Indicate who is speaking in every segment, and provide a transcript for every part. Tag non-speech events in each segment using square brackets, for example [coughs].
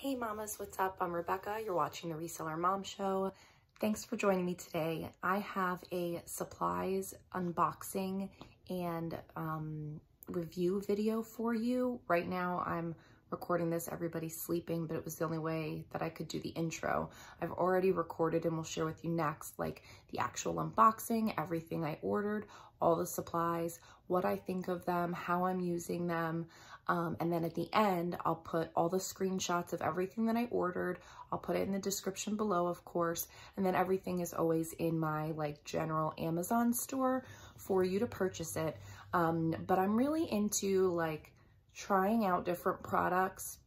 Speaker 1: Hey mamas, what's up? I'm Rebecca. You're watching the Reseller Mom Show. Thanks for joining me today. I have a supplies unboxing and um, review video for you. Right now I'm recording this, everybody's sleeping, but it was the only way that I could do the intro. I've already recorded and we'll share with you next, like the actual unboxing, everything I ordered, all the supplies, what I think of them, how I'm using them. Um, and then at the end, I'll put all the screenshots of everything that I ordered. I'll put it in the description below, of course. And then everything is always in my like general Amazon store for you to purchase it. Um, but I'm really into like trying out different products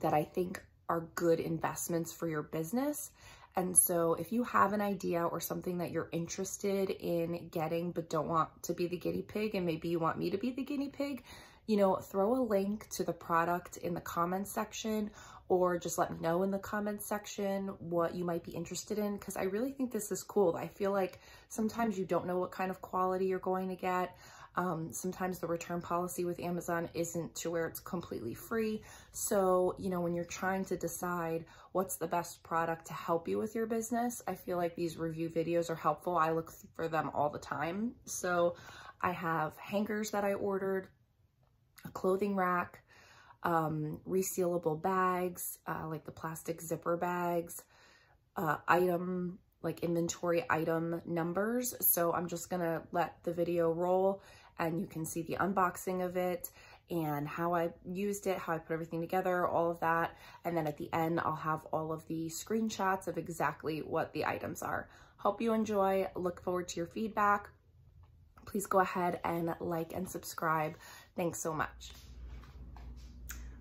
Speaker 1: that I think are good investments for your business. And so if you have an idea or something that you're interested in getting but don't want to be the guinea pig and maybe you want me to be the guinea pig, you know, throw a link to the product in the comments section or just let me know in the comments section what you might be interested in because I really think this is cool. I feel like sometimes you don't know what kind of quality you're going to get. Um, sometimes the return policy with Amazon isn't to where it's completely free. So, you know, when you're trying to decide what's the best product to help you with your business, I feel like these review videos are helpful. I look for them all the time. So I have hangers that I ordered, a clothing rack, um, resealable bags, uh, like the plastic zipper bags, uh, item, like inventory item numbers. So I'm just gonna let the video roll and you can see the unboxing of it and how I used it, how I put everything together, all of that. And then at the end, I'll have all of the screenshots of exactly what the items are. Hope you enjoy. Look forward to your feedback. Please go ahead and like and subscribe. Thanks so much.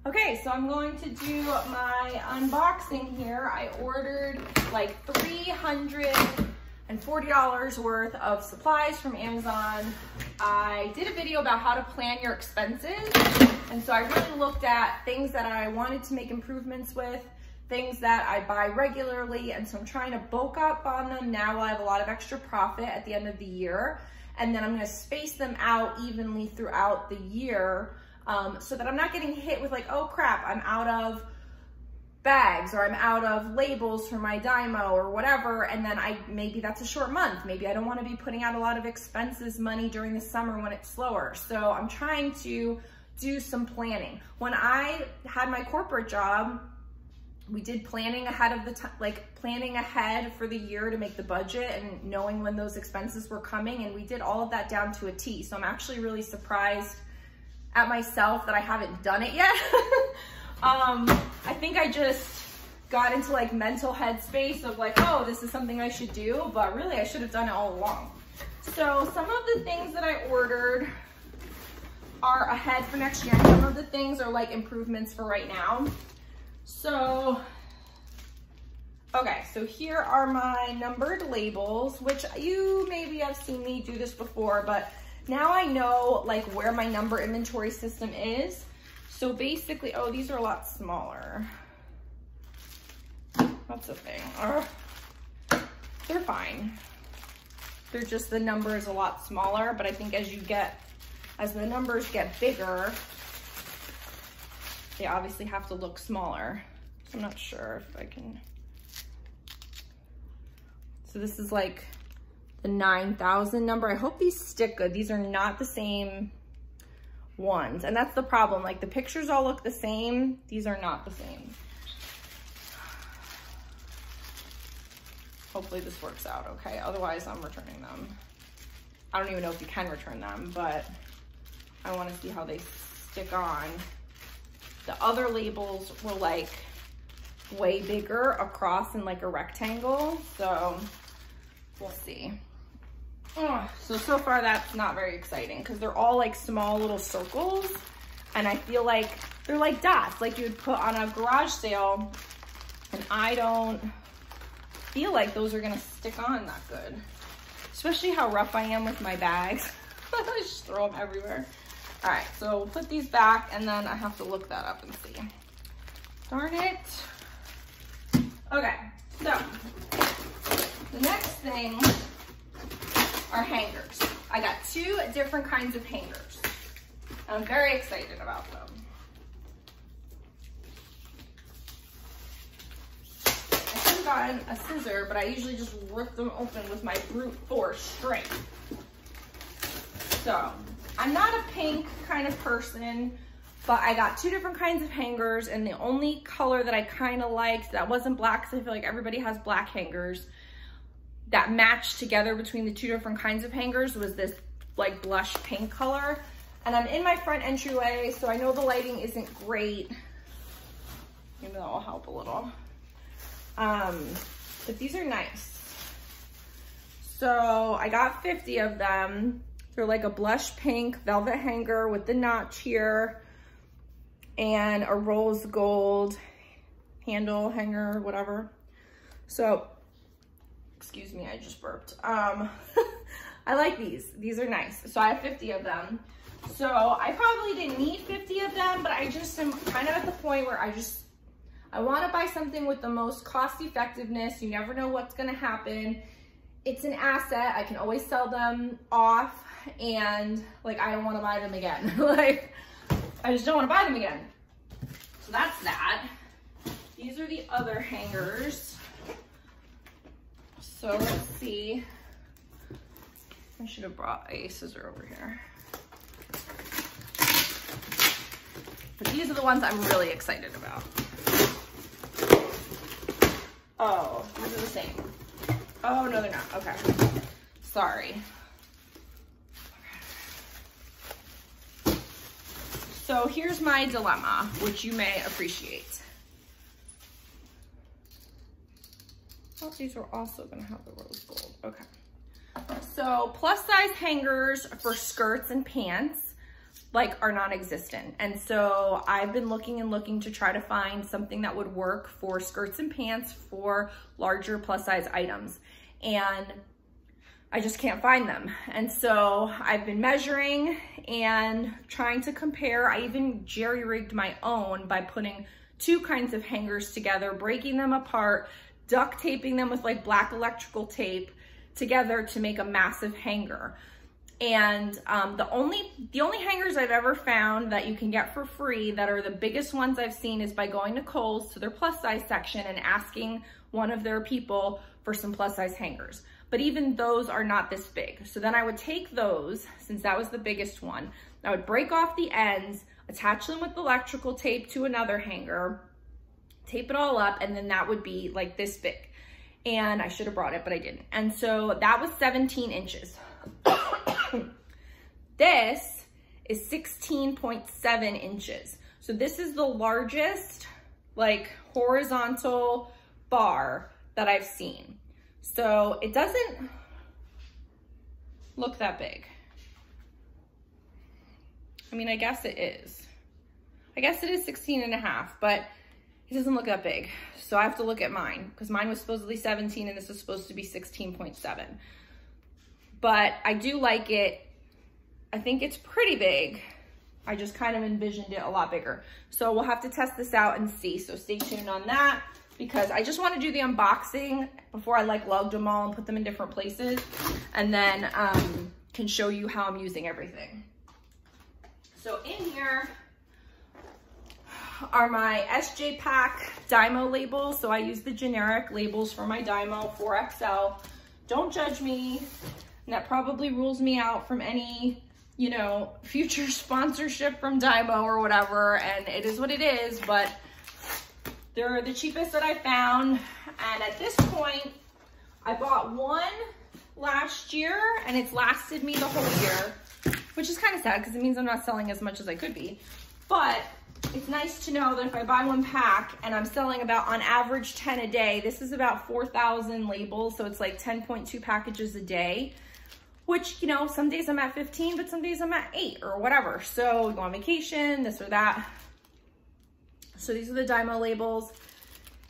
Speaker 2: Okay, so I'm going to do my unboxing here. I ordered like 300 and $40 worth of supplies from Amazon. I did a video about how to plan your expenses. And so I really looked at things that I wanted to make improvements with, things that I buy regularly. And so I'm trying to bulk up on them now while I have a lot of extra profit at the end of the year. And then I'm gonna space them out evenly throughout the year um, so that I'm not getting hit with like, oh crap, I'm out of bags or I'm out of labels for my Dymo or whatever. And then I, maybe that's a short month. Maybe I don't want to be putting out a lot of expenses money during the summer when it's slower. So I'm trying to do some planning. When I had my corporate job, we did planning ahead of the time, like planning ahead for the year to make the budget and knowing when those expenses were coming. And we did all of that down to a T. So I'm actually really surprised at myself that I haven't done it yet. [laughs] um, I think I just got into like mental headspace of like, oh, this is something I should do, but really I should have done it all along. So some of the things that I ordered are ahead for next year. Some of the things are like improvements for right now. So, okay, so here are my numbered labels, which you maybe have seen me do this before, but now I know like where my number inventory system is. So basically, oh, these are a lot smaller. That's the thing. they're fine. They're just, the number is a lot smaller, but I think as you get, as the numbers get bigger, they obviously have to look smaller. I'm not sure if I can. So this is like the 9,000 number. I hope these stick good. These are not the same ones. And that's the problem. Like the pictures all look the same. These are not the same. Hopefully this works out okay. Otherwise I'm returning them. I don't even know if you can return them, but I want to see how they stick on. The other labels were like way bigger across in like a rectangle. So we'll see. Oh, [sighs] so, so far that's not very exciting because they're all like small little circles and I feel like they're like dots like you would put on a garage sale and I don't feel like those are gonna stick on that good. Especially how rough I am with my bags. [laughs] I just throw them everywhere. All right, so we'll put these back and then I have to look that up and see. Darn it. Okay, so the next thing are hangers. I got two different kinds of hangers. I'm very excited about them. I have gotten a scissor, but I usually just rip them open with my brute force strength. So I'm not a pink kind of person, but I got two different kinds of hangers and the only color that I kind of liked that wasn't black because I feel like everybody has black hangers that matched together between the two different kinds of hangers was this like blush pink color. And I'm in my front entryway, so I know the lighting isn't great. Maybe that will help a little. Um, but these are nice. So I got 50 of them. They're like a blush pink velvet hanger with the notch here and a rose gold handle hanger, whatever. So, excuse me, I just burped. Um, [laughs] I like these. These are nice. So I have 50 of them. So I probably didn't need 50 of them, but I just am kind of at the point where I just, I want to buy something with the most cost effectiveness. You never know what's going to happen. It's an asset. I can always sell them off and like, I don't want to buy them again. [laughs] like, I just don't want to buy them again. So that's that. These are the other hangers. So let's see. I should have brought a scissor over here. But these are the ones I'm really excited about. Oh, these are the same. Oh, no, they're not. Okay. Sorry. So here's my dilemma, which you may appreciate. These are also gonna have the rose gold. Okay. So plus size hangers for skirts and pants like are non-existent. And so I've been looking and looking to try to find something that would work for skirts and pants for larger plus size items. And I just can't find them. And so I've been measuring and trying to compare. I even jerry rigged my own by putting two kinds of hangers together, breaking them apart, duct taping them with like black electrical tape together to make a massive hanger. And um, the only the only hangers I've ever found that you can get for free that are the biggest ones I've seen is by going to Kohl's to their plus size section and asking one of their people for some plus size hangers. But even those are not this big. So then I would take those, since that was the biggest one, I would break off the ends, attach them with electrical tape to another hanger, tape it all up, and then that would be like this big. And I should have brought it, but I didn't. And so that was 17 inches. [coughs] this is 16.7 inches. So this is the largest like horizontal bar that I've seen. So it doesn't look that big. I mean, I guess it is. I guess it is 16 and a half, but it doesn't look that big. So I have to look at mine because mine was supposedly 17 and this is supposed to be 16.7. But I do like it. I think it's pretty big. I just kind of envisioned it a lot bigger. So we'll have to test this out and see. So stay tuned on that because I just want to do the unboxing before I like lugged them all and put them in different places and then um, can show you how I'm using everything. So in here are my SJ Pack Dymo labels. So I use the generic labels for my Dymo 4XL. Don't judge me. That probably rules me out from any, you know, [laughs] future sponsorship from Dymo or whatever. And it is what it is, but they're the cheapest that I found. And at this point, I bought one last year and it's lasted me the whole year, which is kind of sad because it means I'm not selling as much as I could be. But it's nice to know that if I buy one pack and I'm selling about on average 10 a day, this is about 4,000 labels. So it's like 10.2 packages a day, which, you know, some days I'm at 15, but some days I'm at eight or whatever. So we go on vacation, this or that. So these are the Dymo labels.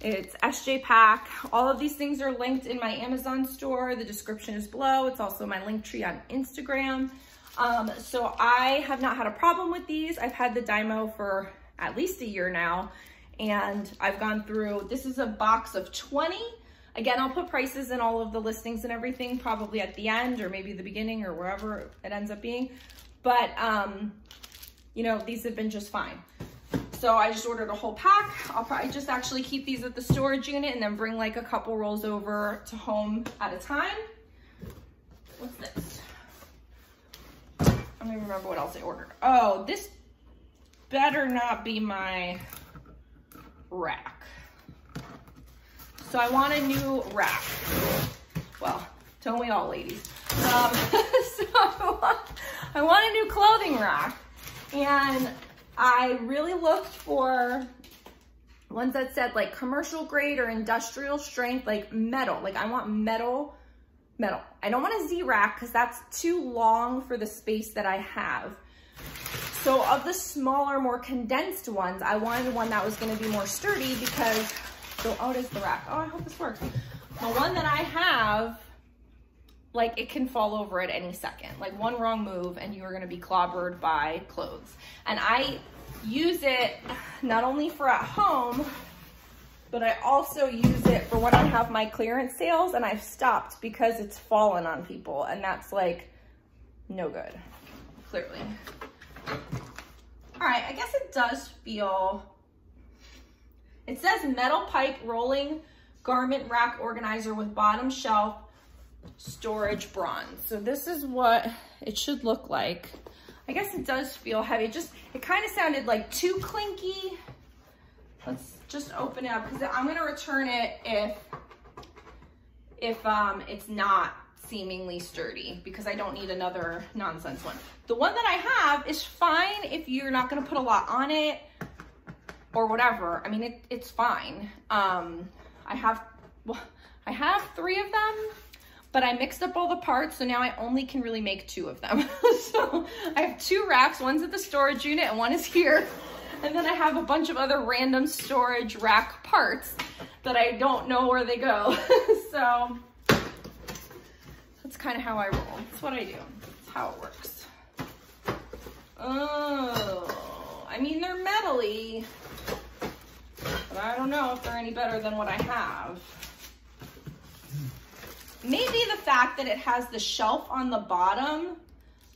Speaker 2: It's SJ Pack. All of these things are linked in my Amazon store. The description is below. It's also my Linktree on Instagram. Um, so I have not had a problem with these. I've had the Dymo for at least a year now. And I've gone through, this is a box of 20. Again, I'll put prices in all of the listings and everything, probably at the end or maybe the beginning or wherever it ends up being. But, um, you know, these have been just fine. So I just ordered a whole pack. I'll probably just actually keep these at the storage unit and then bring like a couple rolls over to home at a time. What's this? I don't even remember what else I ordered. Oh, this better not be my rack. So I want a new rack. Well, don't we all ladies? Um, [laughs] so I [laughs] want, I want a new clothing rack. And I really looked for ones that said like commercial grade or industrial strength, like metal. Like I want metal, metal. I don't want a Z rack because that's too long for the space that I have. So of the smaller, more condensed ones, I wanted one that was gonna be more sturdy because, so, oh, it is the rack. Oh, I hope this works. The one that I have, like it can fall over at any second. Like one wrong move and you are gonna be clobbered by clothes. And I use it not only for at home, but I also use it for when I have my clearance sales and I've stopped because it's fallen on people and that's like no good, clearly. All right, I guess it does feel, it says metal pipe rolling garment rack organizer with bottom shelf storage bronze. So this is what it should look like. I guess it does feel heavy. Just, it kind of sounded like too clinky. Let's just open it up because I'm going to return it if, if um, it's not seemingly sturdy because I don't need another nonsense one. The one that I have is fine if you're not gonna put a lot on it or whatever. I mean, it, it's fine. Um, I have, well, I have three of them, but I mixed up all the parts, so now I only can really make two of them. [laughs] so I have two racks, one's at the storage unit and one is here. And then I have a bunch of other random storage rack parts that I don't know where they go. [laughs] so kind of how I roll. That's what I do. That's how it works. Oh, I mean, they're metally, but I don't know if they're any better than what I have. Maybe the fact that it has the shelf on the bottom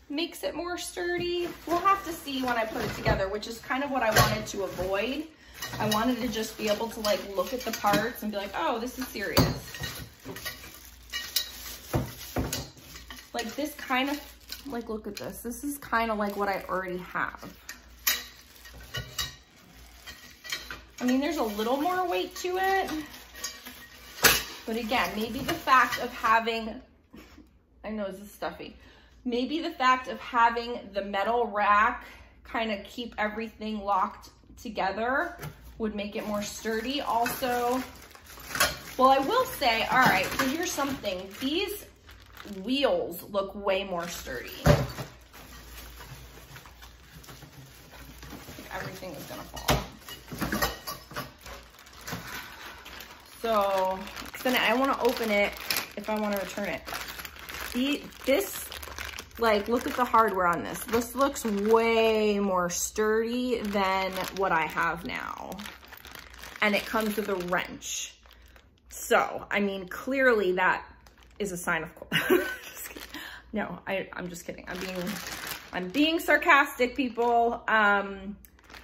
Speaker 2: makes it more sturdy. We'll have to see when I put it together, which is kind of what I wanted to avoid. I wanted to just be able to like look at the parts and be like, oh, this is serious. Like this kind of, like look at this. This is kind of like what I already have. I mean, there's a little more weight to it. But again, maybe the fact of having, I know this is stuffy. Maybe the fact of having the metal rack kind of keep everything locked together would make it more sturdy. Also, well, I will say, all right, so here's something. These wheels look way more sturdy. Everything is gonna fall. So, I wanna open it if I wanna return it. See, this, like, look at the hardware on this. This looks way more sturdy than what I have now. And it comes with a wrench. So, I mean, clearly that is a sign of [laughs] no, I, I'm just kidding. I'm being, I'm being sarcastic, people. Um,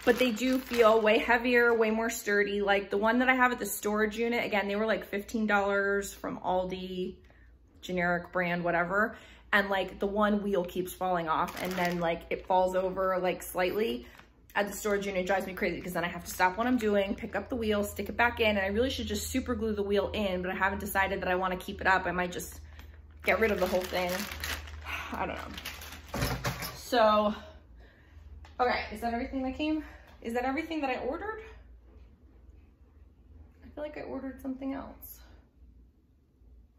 Speaker 2: but they do feel way heavier, way more sturdy. Like the one that I have at the storage unit, again, they were like $15 from Aldi, generic brand, whatever. And like the one wheel keeps falling off and then like it falls over like slightly at the storage unit drives me crazy because then I have to stop what I'm doing, pick up the wheel, stick it back in, and I really should just super glue the wheel in, but I haven't decided that I want to keep it up. I might just get rid of the whole thing. I don't know. So, okay, is that everything that came? Is that everything that I ordered? I feel like I ordered something else.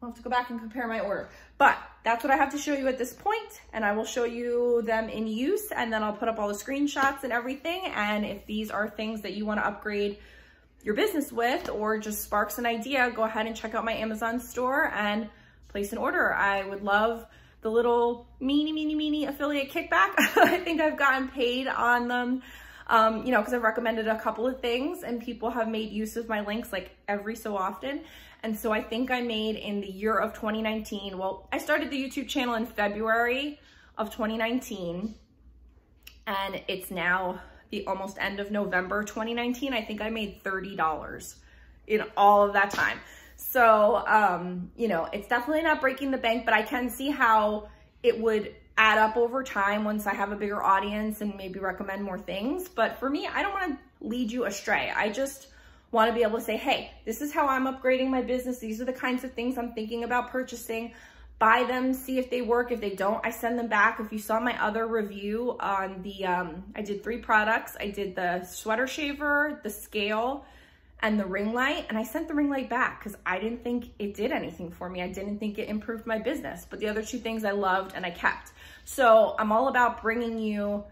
Speaker 2: I'll have to go back and compare my order. But that's what I have to show you at this point, and I will show you them in use, and then I'll put up all the screenshots and everything. And if these are things that you want to upgrade your business with or just sparks an idea, go ahead and check out my Amazon store and place an order. I would love the little meeny, meeny, meeny affiliate kickback. [laughs] I think I've gotten paid on them, um, you know, because I've recommended a couple of things and people have made use of my links like every so often. And so I think I made in the year of 2019, well, I started the YouTube channel in February of 2019 and it's now the almost end of November 2019, I think I made $30 in all of that time. So, um, you know, it's definitely not breaking the bank, but I can see how it would add up over time once I have a bigger audience and maybe recommend more things. But for me, I don't want to lead you astray. I just want to be able to say, hey, this is how I'm upgrading my business. These are the kinds of things I'm thinking about purchasing. Buy them, see if they work. If they don't, I send them back. If you saw my other review on the, um, I did three products. I did the sweater shaver, the scale, and the ring light. And I sent the ring light back because I didn't think it did anything for me. I didn't think it improved my business. But the other two things I loved and I kept. So I'm all about bringing you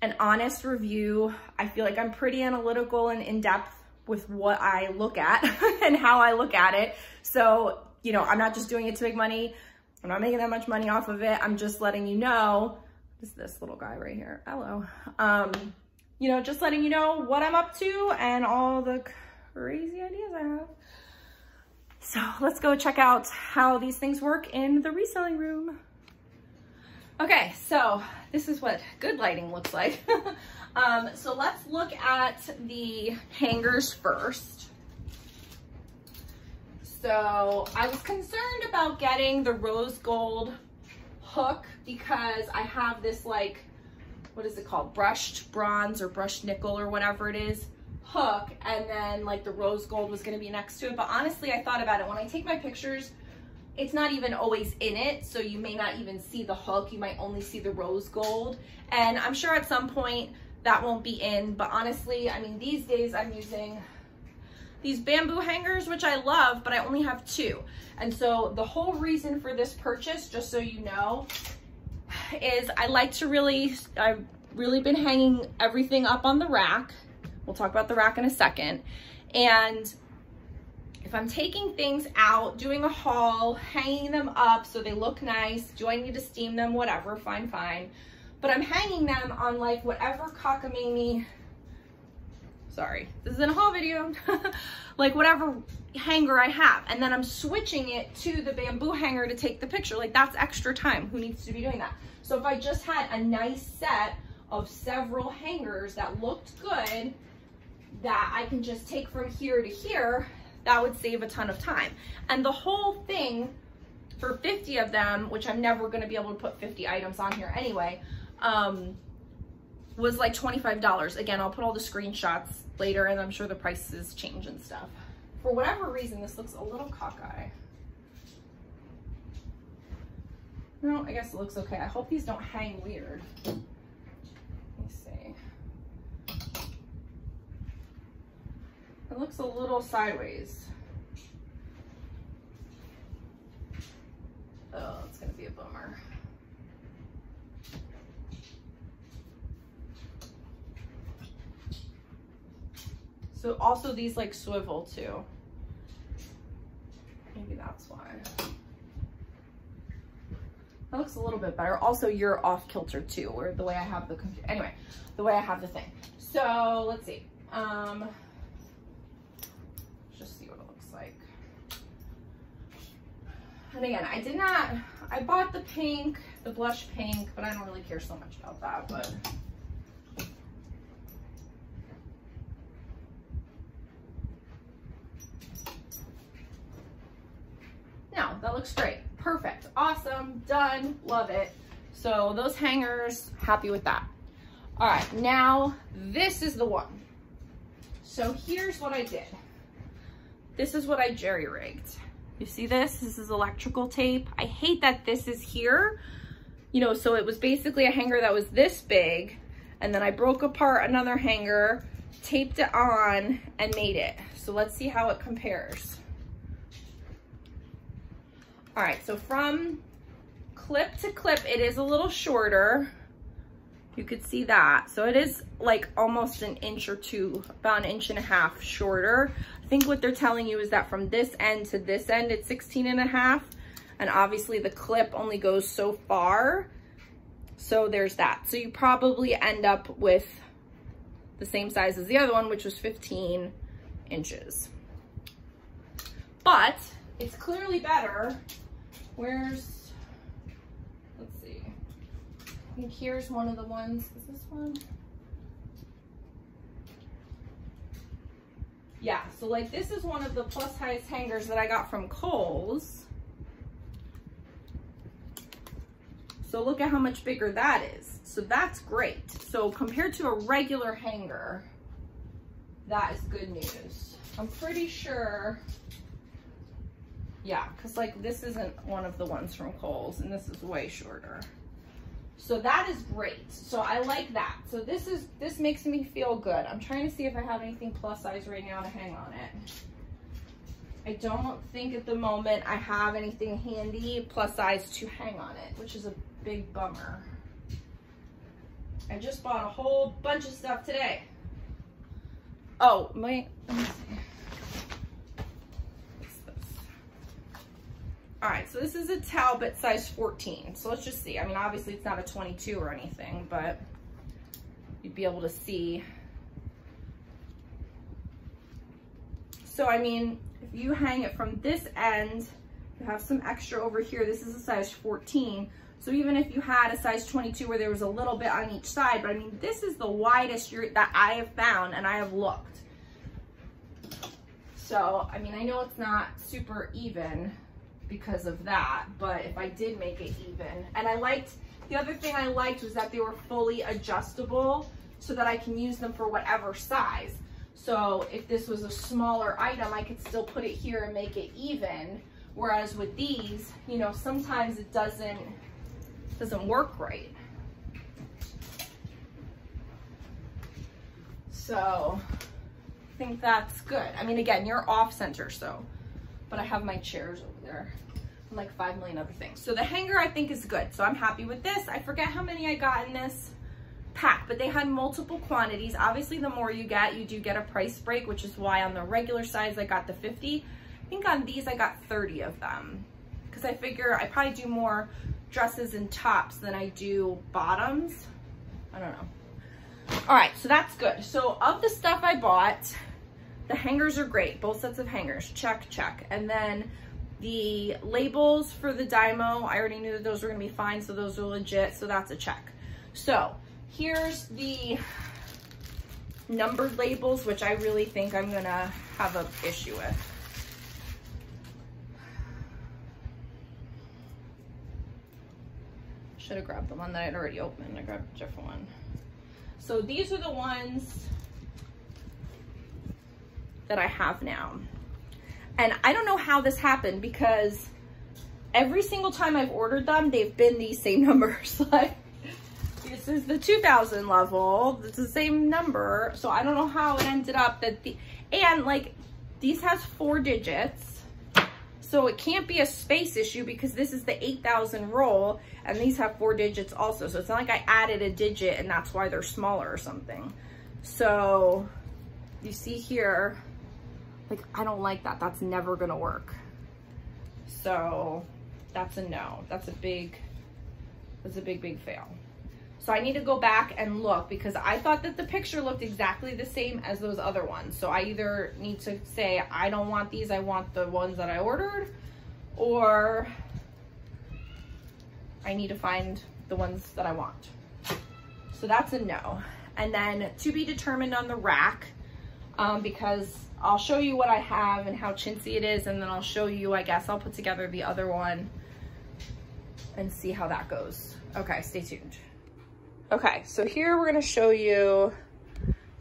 Speaker 2: an honest review. I feel like I'm pretty analytical and in-depth with what I look at [laughs] and how I look at it. So, you know, I'm not just doing it to make money. I'm not making that much money off of it. I'm just letting you know, is this little guy right here. Hello. Um, you know, just letting you know what I'm up to and all the crazy ideas I have. So let's go check out how these things work in the reselling room. Okay, so this is what good lighting looks like. [laughs] um, so let's look at the hangers first. So I was concerned about getting the rose gold hook because I have this like, what is it called? Brushed bronze or brushed nickel or whatever it is hook. And then like the rose gold was gonna be next to it. But honestly, I thought about it. When I take my pictures, it's not even always in it, so you may not even see the hook. You might only see the rose gold. And I'm sure at some point that won't be in, but honestly, I mean, these days I'm using these bamboo hangers, which I love, but I only have two. And so the whole reason for this purchase, just so you know, is I like to really, I've really been hanging everything up on the rack. We'll talk about the rack in a second. And if I'm taking things out, doing a haul, hanging them up so they look nice, do I need to steam them, whatever, fine, fine. But I'm hanging them on like whatever cockamamie, sorry, this is in a haul video, [laughs] like whatever hanger I have. And then I'm switching it to the bamboo hanger to take the picture. Like that's extra time. Who needs to be doing that? So if I just had a nice set of several hangers that looked good, that I can just take from here to here, that would save a ton of time. And the whole thing for 50 of them, which I'm never gonna be able to put 50 items on here anyway, um, was like $25. Again, I'll put all the screenshots later and I'm sure the prices change and stuff. For whatever reason, this looks a little cockeye. No, I guess it looks okay. I hope these don't hang weird. Let me see. It looks a little sideways. Oh, it's gonna be a bummer. So also these like swivel too. Maybe that's why. That looks a little bit better. Also, you're off kilter too, or the way I have the computer. Anyway, the way I have the thing. So let's see. Um, just see what it looks like. And again, I did not, I bought the pink, the blush pink, but I don't really care so much about that, but. Now, that looks great. Perfect, awesome, done, love it. So those hangers, happy with that. All right, now this is the one. So here's what I did. This is what I jerry-rigged. You see this? This is electrical tape. I hate that this is here. You know, so it was basically a hanger that was this big, and then I broke apart another hanger, taped it on, and made it. So let's see how it compares. All right, so from clip to clip, it is a little shorter. You could see that. So it is like almost an inch or two, about an inch and a half shorter. I think what they're telling you is that from this end to this end, it's 16 and a half. And obviously the clip only goes so far. So there's that. So you probably end up with the same size as the other one, which was 15 inches. But it's clearly better. Where's, let's see. I think here's one of the ones, is this one? Yeah, so like this is one of the plus size hangers that I got from Kohl's. So look at how much bigger that is. So that's great. So compared to a regular hanger, that is good news. I'm pretty sure yeah, because like this isn't one of the ones from Kohl's and this is way shorter. So that is great. So I like that. So this is this makes me feel good. I'm trying to see if I have anything plus size right now to hang on it. I don't think at the moment I have anything handy plus size to hang on it, which is a big bummer. I just bought a whole bunch of stuff today. Oh, wait, let me see. All right, so this is a Talbot size 14. So let's just see. I mean, obviously it's not a 22 or anything, but you'd be able to see. So, I mean, if you hang it from this end, you have some extra over here. This is a size 14. So even if you had a size 22 where there was a little bit on each side, but I mean, this is the widest that I have found and I have looked. So, I mean, I know it's not super even, because of that. But if I did make it even, and I liked, the other thing I liked was that they were fully adjustable so that I can use them for whatever size. So if this was a smaller item, I could still put it here and make it even. Whereas with these, you know, sometimes it doesn't, doesn't work right. So I think that's good. I mean, again, you're off center, so but I have my chairs over there and like 5 million other things. So the hanger I think is good. So I'm happy with this. I forget how many I got in this pack, but they had multiple quantities. Obviously, the more you get, you do get a price break, which is why on the regular size, I got the 50. I think on these, I got 30 of them because I figure I probably do more dresses and tops than I do bottoms. I don't know. All right, so that's good. So of the stuff I bought, the hangers are great, both sets of hangers, check, check. And then the labels for the Dymo, I already knew that those were gonna be fine, so those are legit, so that's a check. So here's the numbered labels, which I really think I'm gonna have an issue with. Should have grabbed the one that I'd already opened. I grabbed a different one. So these are the ones that I have now. And I don't know how this happened because every single time I've ordered them, they've been these same [laughs] numbers. like this is the 2000 level. It's the same number. So I don't know how it ended up that the, and like these has four digits. So it can't be a space issue because this is the 8000 roll and these have four digits also. So it's not like I added a digit and that's why they're smaller or something. So you see here, like, I don't like that. That's never gonna work. So that's a no. That's a big, that's a big, big fail. So I need to go back and look because I thought that the picture looked exactly the same as those other ones. So I either need to say, I don't want these, I want the ones that I ordered, or I need to find the ones that I want. So that's a no. And then to be determined on the rack, um, because I'll show you what I have and how chintzy it is, and then I'll show you, I guess, I'll put together the other one and see how that goes. Okay, stay tuned. Okay, so here we're gonna show you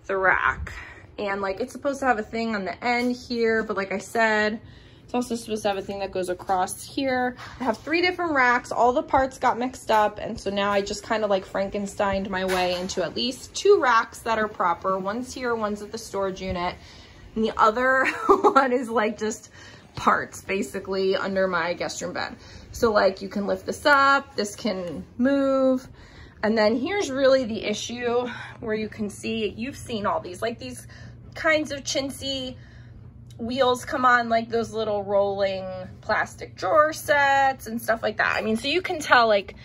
Speaker 2: the rack. And like, it's supposed to have a thing on the end here, but like I said, it's also supposed to have a thing that goes across here. I have three different racks. All the parts got mixed up. And so now I just kind of like Frankensteined my way into at least two racks that are proper. One's here, one's at the storage unit. And the other [laughs] one is like just parts basically under my guest room bed. So like you can lift this up, this can move. And then here's really the issue where you can see, you've seen all these, like these kinds of chintzy wheels come on like those little rolling plastic drawer sets and stuff like that. I mean, so you can tell like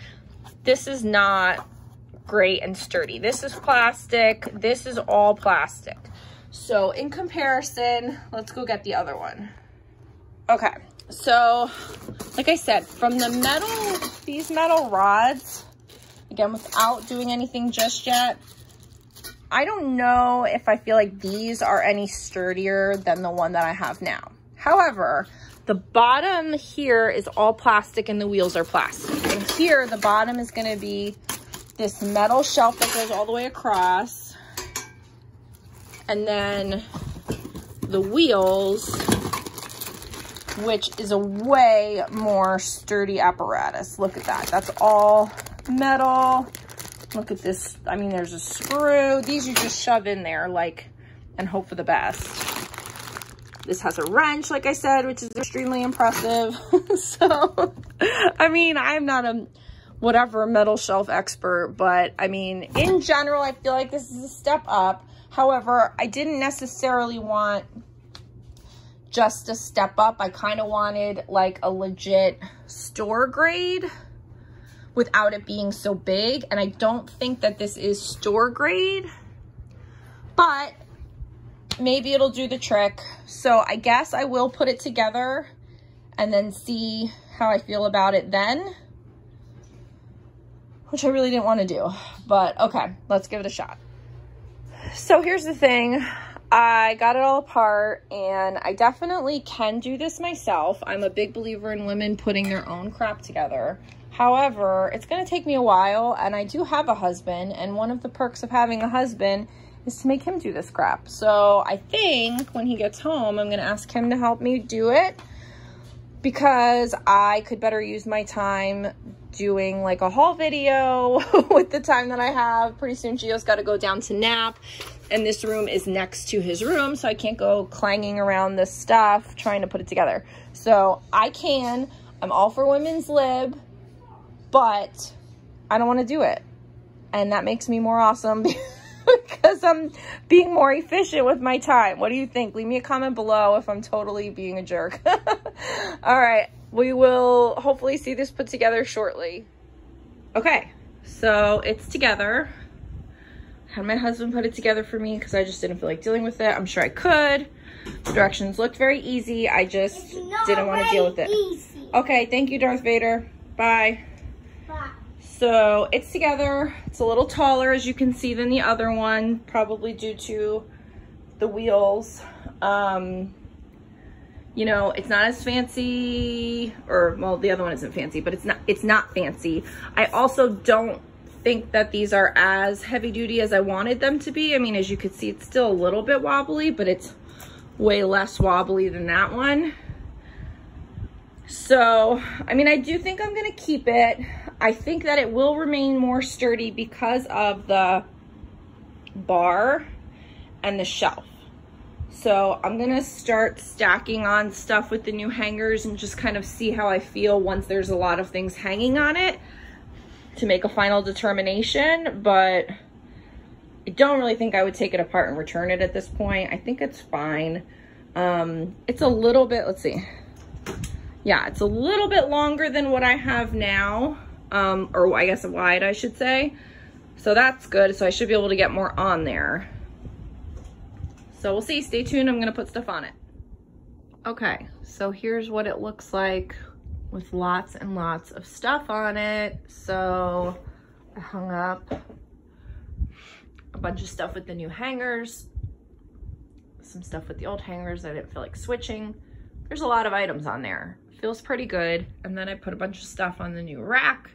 Speaker 2: this is not great and sturdy. This is plastic. This is all plastic. So in comparison, let's go get the other one. Okay, so like I said, from the metal, these metal rods, again, without doing anything just yet, I don't know if I feel like these are any sturdier than the one that I have now. However, the bottom here is all plastic and the wheels are plastic. And here, the bottom is gonna be this metal shelf that goes all the way across. And then the wheels, which is a way more sturdy apparatus. Look at that. That's all metal. Look at this. I mean, there's a screw. These you just shove in there like and hope for the best. This has a wrench, like I said, which is extremely impressive. [laughs] so, I mean, I'm not a whatever metal shelf expert, but I mean, in general, I feel like this is a step up. However, I didn't necessarily want just a step up. I kind of wanted like a legit store grade without it being so big. And I don't think that this is store grade, but maybe it'll do the trick. So I guess I will put it together and then see how I feel about it then, which I really didn't want to do, but okay, let's give it a shot. So here's the thing. I got it all apart and I definitely can do this myself. I'm a big believer in women putting their own crap together. However, it's going to take me a while and I do have a husband and one of the perks of having a husband is to make him do this crap. So I think when he gets home, I'm going to ask him to help me do it because I could better use my time doing like a haul video [laughs] with the time that I have. Pretty soon Gio's got to go down to nap and this room is next to his room so I can't go clanging around this stuff trying to put it together. So I can, I'm all for women's lib, but I don't want to do it. And that makes me more awesome [laughs] because I'm being more efficient with my time. What do you think? Leave me a comment below if I'm totally being a jerk. [laughs] All right, we will hopefully see this put together shortly. Okay, so it's together. Had my husband put it together for me because I just didn't feel like dealing with it. I'm sure I could. The directions looked very easy. I just didn't want to deal with it. Easy. Okay, thank you, Darth Vader. Bye. So it's together. It's a little taller, as you can see, than the other one, probably due to the wheels. Um, you know, it's not as fancy, or well, the other one isn't fancy, but it's not, it's not fancy. I also don't think that these are as heavy duty as I wanted them to be. I mean, as you can see, it's still a little bit wobbly, but it's way less wobbly than that one. So, I mean, I do think I'm going to keep it. I think that it will remain more sturdy because of the bar and the shelf. So I'm gonna start stacking on stuff with the new hangers and just kind of see how I feel once there's a lot of things hanging on it to make a final determination, but I don't really think I would take it apart and return it at this point. I think it's fine. Um, it's a little bit, let's see. Yeah, it's a little bit longer than what I have now um, or I guess wide, I should say. So that's good. So I should be able to get more on there. So we'll see. Stay tuned. I'm to put stuff on it. Okay, so here's what it looks like with lots and lots of stuff on it. So I hung up a bunch of stuff with the new hangers, some stuff with the old hangers I didn't feel like switching. There's a lot of items on there. Feels pretty good. And then I put a bunch of stuff on the new rack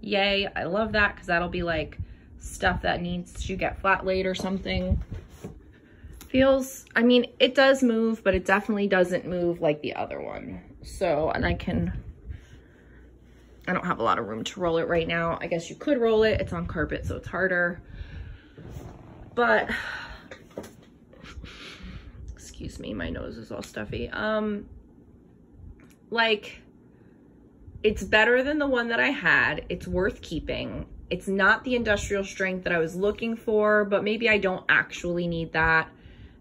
Speaker 2: Yay, I love that because that'll be like stuff that needs to get flat laid or something. Feels, I mean, it does move, but it definitely doesn't move like the other one. So, and I can, I don't have a lot of room to roll it right now. I guess you could roll it. It's on carpet, so it's harder. But, excuse me, my nose is all stuffy. Um, like, it's better than the one that I had. It's worth keeping. It's not the industrial strength that I was looking for, but maybe I don't actually need that.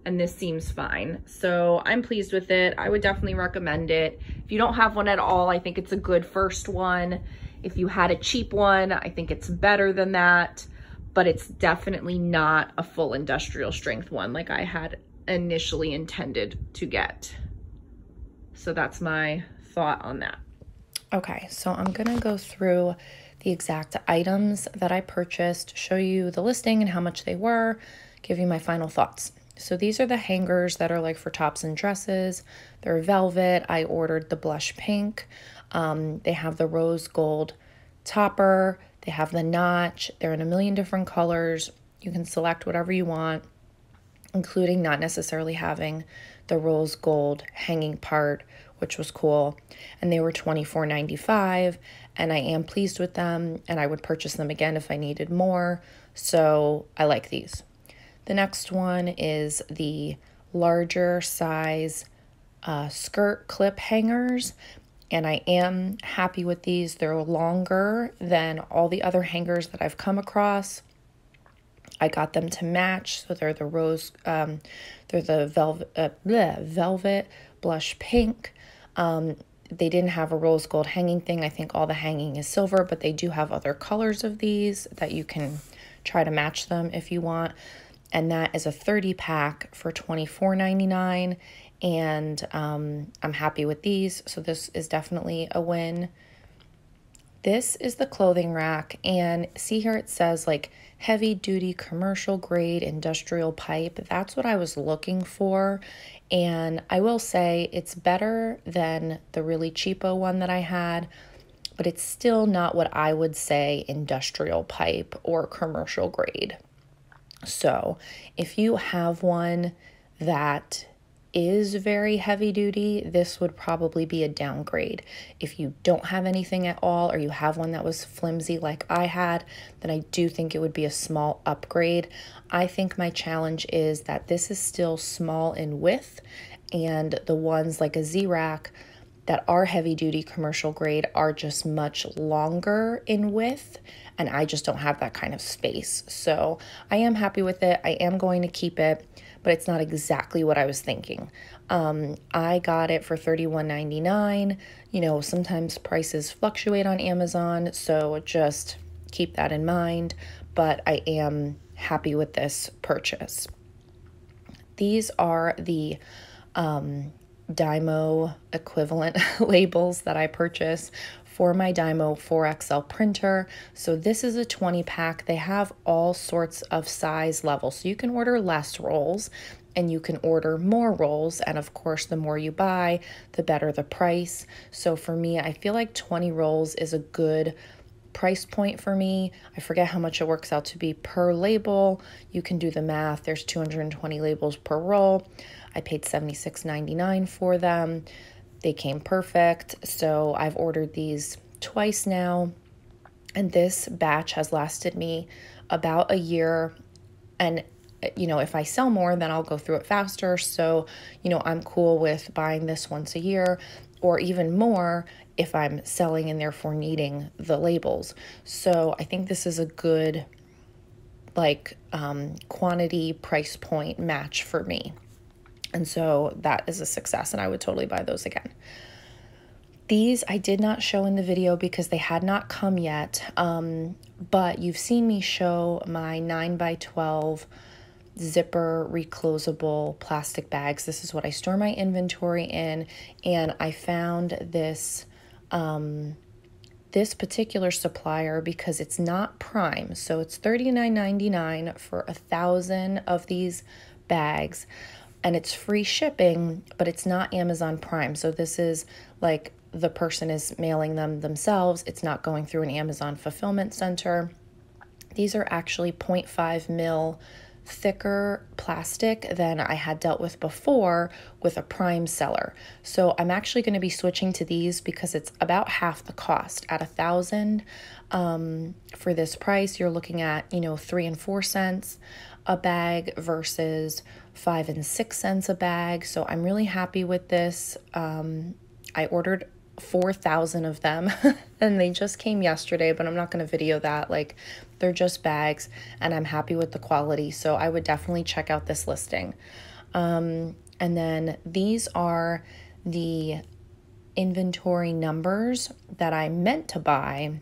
Speaker 2: And this seems fine. So I'm pleased with it. I would definitely recommend it. If you don't have one at all, I think it's a good first one. If you had a cheap one, I think it's better than that, but it's definitely not a full industrial strength one like I had initially intended to get. So that's my thought on that.
Speaker 1: Okay, so I'm gonna go through
Speaker 2: the exact items that I purchased, show you the listing and how much they were, give you my final thoughts. So these are the hangers that are like for tops and dresses. They're velvet. I ordered the blush pink. Um, they have the rose gold topper. They have the notch. They're in a million different colors. You can select whatever you want, including not necessarily having the rose gold hanging part, which was cool. And they were $24.95 and I am pleased with them and I would purchase them again if I needed more. So I like these. The next one is the larger size uh, skirt clip hangers and I am happy with these. They're longer than all the other hangers that I've come across. I got them to match, so they're the rose, um, they're the velvet, uh, bleh, velvet blush pink. Um, they didn't have a rose gold hanging thing. I think all the hanging is silver, but they do have other colors of these that you can try to match them if you want. And that is a 30 pack for $24.99 and um, I'm happy with these. So this is definitely a win. This is the clothing rack and see here it says like heavy duty commercial grade industrial pipe. That's what I was looking for. And I will say it's better than the really cheapo one that I had, but it's still not what I would say industrial pipe or commercial grade. So if you have one that is very heavy duty, this would probably be a downgrade. If you don't have anything at all, or you have one that was flimsy like I had, then I do think it would be a small upgrade. I think my challenge is that this is still small in width, and the ones like a Z Rack that are heavy duty commercial grade are just much longer in width and I just don't have that kind of space. So I am happy with it. I am going to keep it but it's not exactly what I was thinking. Um, I got it for $31.99. You know, sometimes prices fluctuate on Amazon, so just keep that in mind. But I am happy with this purchase. These are the um, Dymo equivalent [laughs] labels that I purchased for my Dymo 4XL printer. So this is a 20 pack. They have all sorts of size levels. So you can order less rolls and you can order more rolls. And of course, the more you buy, the better the price. So for me, I feel like 20 rolls is a good price point for me. I forget how much it works out to be per label. You can do the math. There's 220 labels per roll. I paid $76.99 for them. They came perfect. So I've ordered these twice now. And this batch has lasted me about a year. And, you know, if I sell more, then I'll go through it faster. So, you know, I'm cool with buying this once a year or even more if I'm selling and therefore needing the labels. So I think this is a good, like, um, quantity price point match for me. And so that is a success, and I would totally buy those again. These I did not show in the video because they had not come yet, um, but you've seen me show my 9 by 12 zipper reclosable plastic bags. This is what I store my inventory in, and I found this um, this particular supplier because it's not prime so it's $39.99 for a thousand of these bags and it's free shipping, but it's not Amazon Prime. So this is like the person is mailing them themselves. It's not going through an Amazon fulfillment center. These are actually 0.5 mil thicker plastic than I had dealt with before with a prime seller. So I'm actually going to be switching to these because it's about half the cost. At a thousand um, for this price, you're looking at you know three and four cents a bag versus five and six cents a bag. So I'm really happy with this. Um, I ordered 4,000 of them [laughs] and they just came yesterday, but I'm not going to video that. Like, they're just bags and I'm happy with the quality. So I would definitely check out this listing. Um, and then these are the inventory numbers that I meant to buy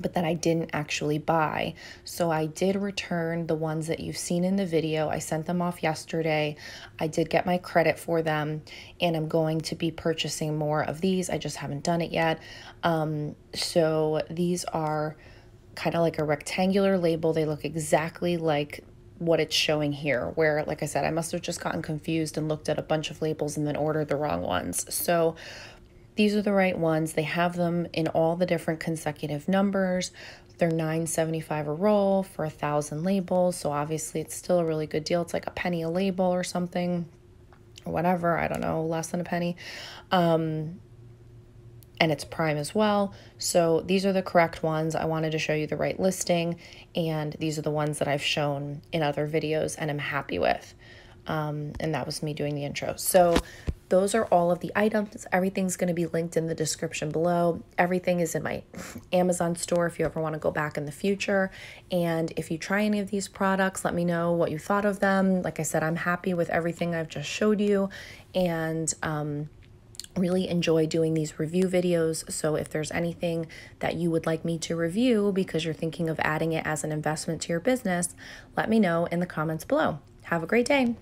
Speaker 2: but that I didn't actually buy. So I did return the ones that you've seen in the video. I sent them off yesterday. I did get my credit for them and I'm going to be purchasing more of these. I just haven't done it yet. Um, so these are kind of like a rectangular label. They look exactly like what it's showing here where like I said I must have just gotten confused and looked at a bunch of labels and then ordered the wrong ones. So these are the right ones. They have them in all the different consecutive numbers. They're 9.75 a roll for a thousand labels. So obviously it's still a really good deal. It's like a penny a label or something or whatever. I don't know, less than a penny. Um, and it's prime as well. So these are the correct ones. I wanted to show you the right listing and these are the ones that I've shown in other videos and I'm happy with. Um, and that was me doing the intro. So those are all of the items. Everything's going to be linked in the description below. Everything is in my Amazon store if you ever want to go back in the future. And if you try any of these products, let me know what you thought of them. Like I said, I'm happy with everything I've just showed you. And, um, really enjoy doing these review videos. So if there's anything that you would like me to review because you're thinking of adding it as an investment to your business, let me know in the comments below. Have a great day.